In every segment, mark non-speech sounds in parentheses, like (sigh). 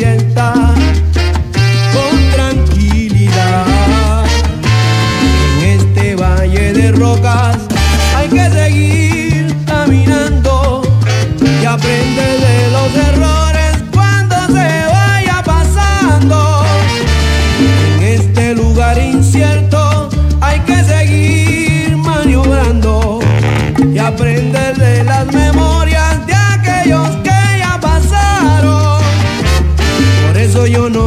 sienta.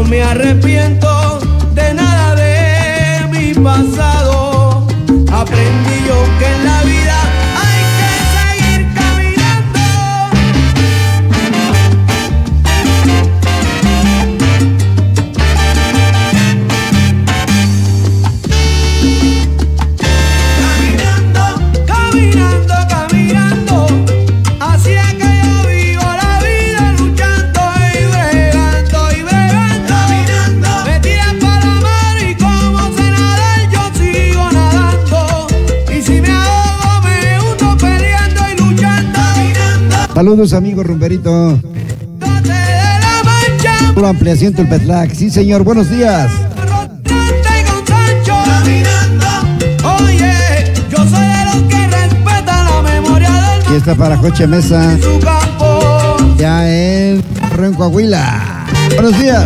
Me arrepiento Saludos, amigo Rumberito. la ampliación Tulpetlac. Sí, señor, buenos días. Y está para Coche Mesa, ya en Ren Coahuila. Buenos días.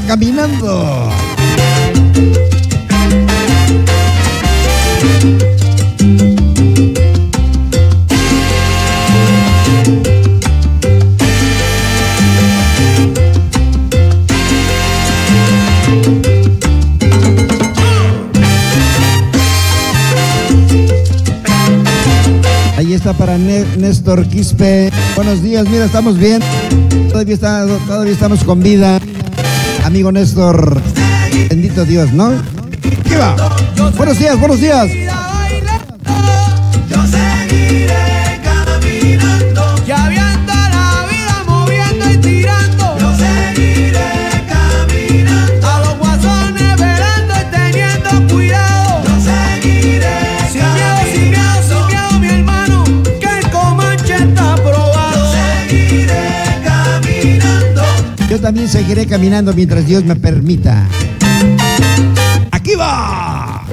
Caminando. Ahí está para Né- Néstor Quispe. Buenos días, mira, estamos bien. Todavía, está- todavía estamos con vida. Amigo Néstor, bendito Dios, ¿no? ¿Qué va? Buenos días, buenos días. También seguiré caminando mientras Dios me permita. ¡Aquí va!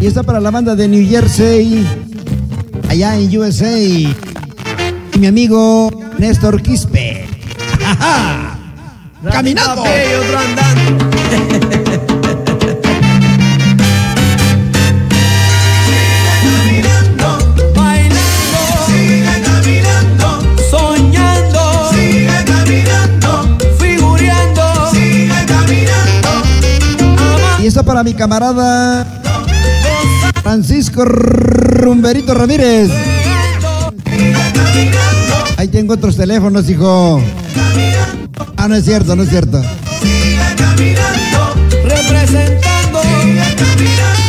Y está para la banda de New Jersey, allá en USA. Y mi amigo Néstor Quispe. (laughs) ¡Ajá! ¡Caminando! Y otro andando. Caminando, bailando, sigue caminando, soñando, sigue caminando, figureando, sigue caminando, Y está para mi camarada Francisco Rumberito Ramírez. Ahí tengo otros teléfonos, hijo. Ah, no es cierto, no es cierto. representando, perdonando,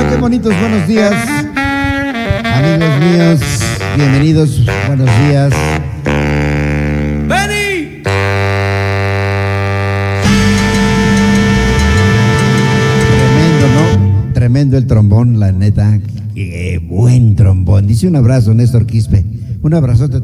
qué bonitos buenos días. Amigos míos, bienvenidos, buenos días. ¡Vení! Tremendo, ¿no? Tremendo el trombón, la neta. Qué buen trombón. Dice un abrazo, Néstor Quispe. Un abrazote.